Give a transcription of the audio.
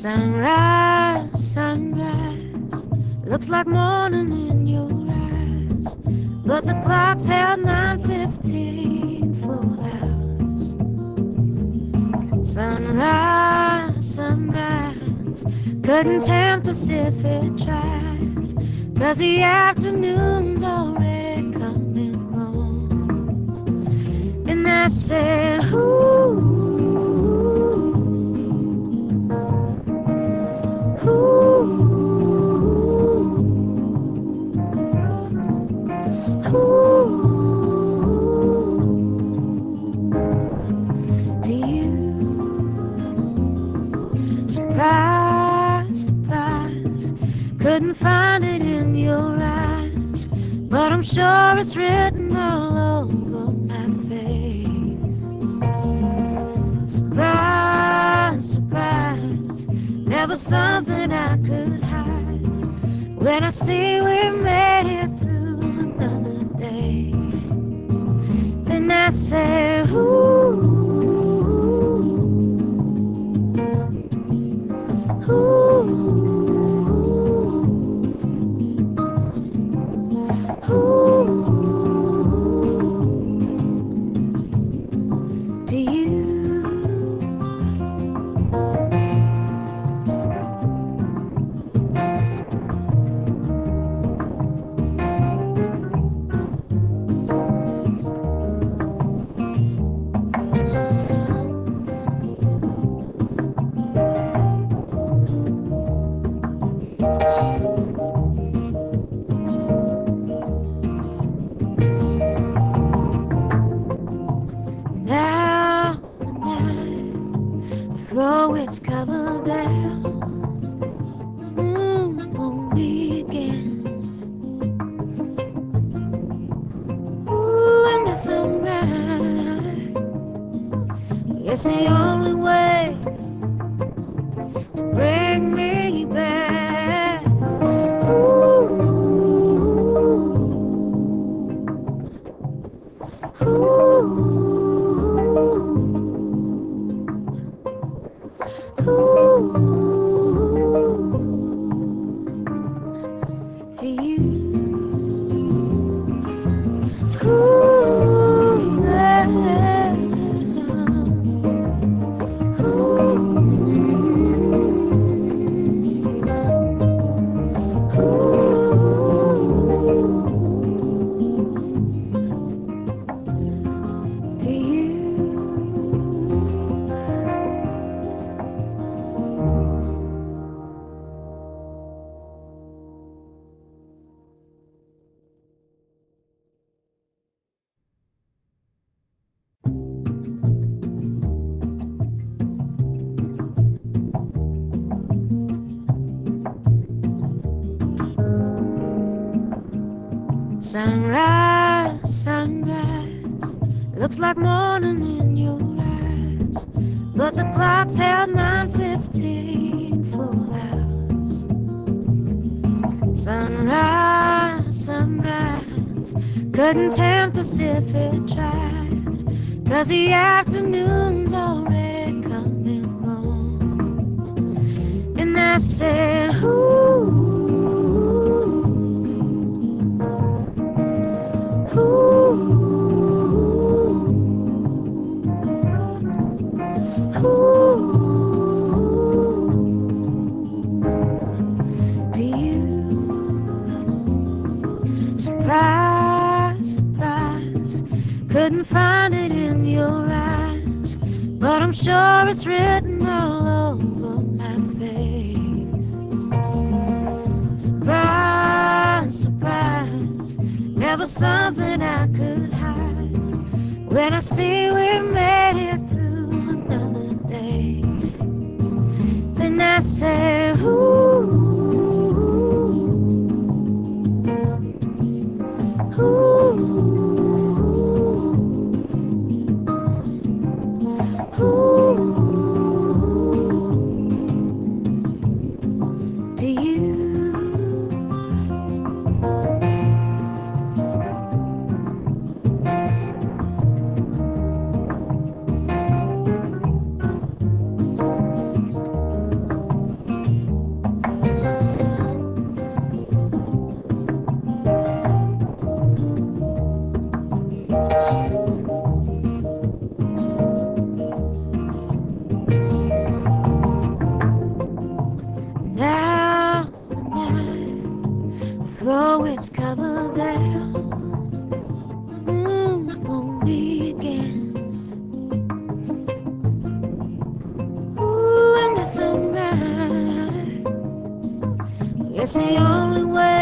Sunrise, sunrise, looks like morning in your eyes, but the clock's held 9:15 full hours. Sunrise, sunrise, couldn't tempt us if it tried, cause the afternoon's already coming on. And I said, but I'm sure it's written all over my face. Surprise, surprise, never something I could hide. When I see we made it through another day, then I say, It's coming down. Mm, won't. Ooh, and right. It's the only way. Sunrise, sunrise, looks like morning in your eyes, but the clock's held 9:15 full hours. Sunrise, sunrise, couldn't tempt us if it tried, cause the afternoon's already coming on. And I said, Ooh. Sure it's written all over my face. Surprise, surprise, never something I could hide. When I see we made it through another day, then I say, Ooh. Its cover down. Mm, won't begin. Ooh, and I'm right, it's the only way